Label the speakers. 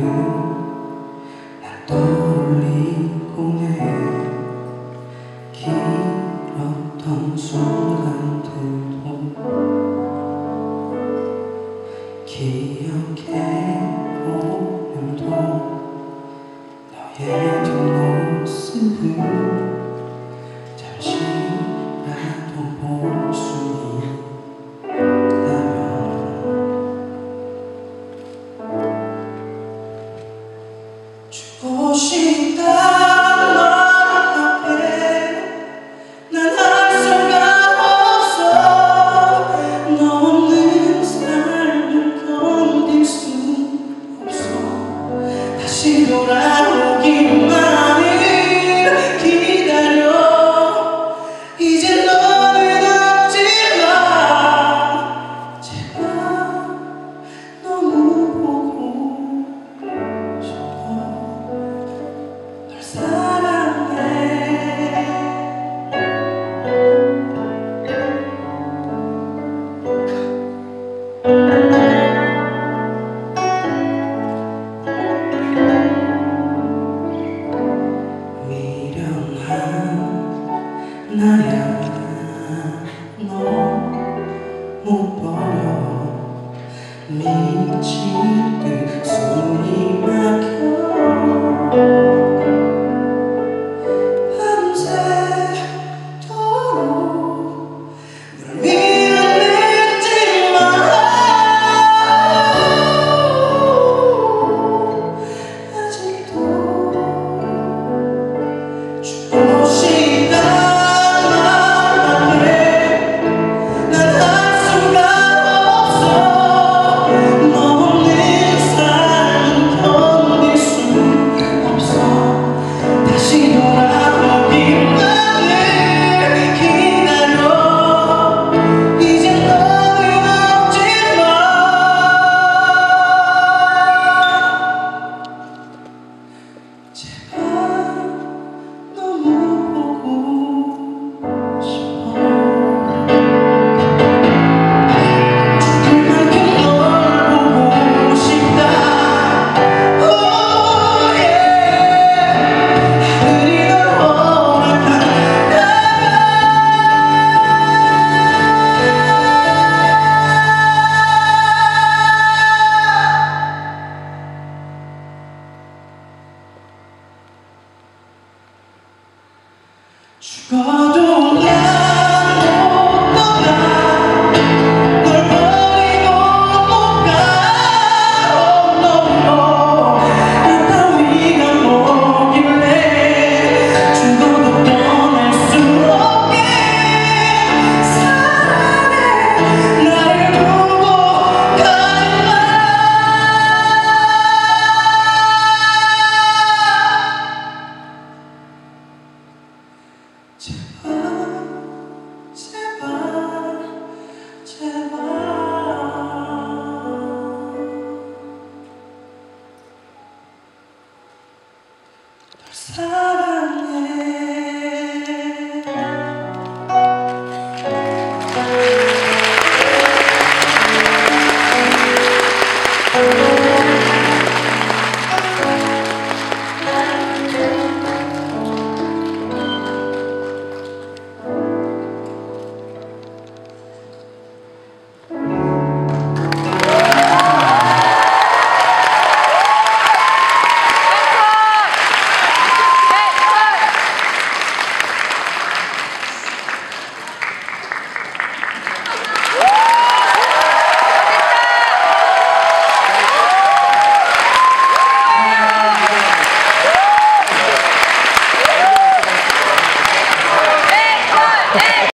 Speaker 1: 날 떠올리곤 해 길었던 순간들도 기억해 오늘도 너의 뒷모습을 주가도. 사랑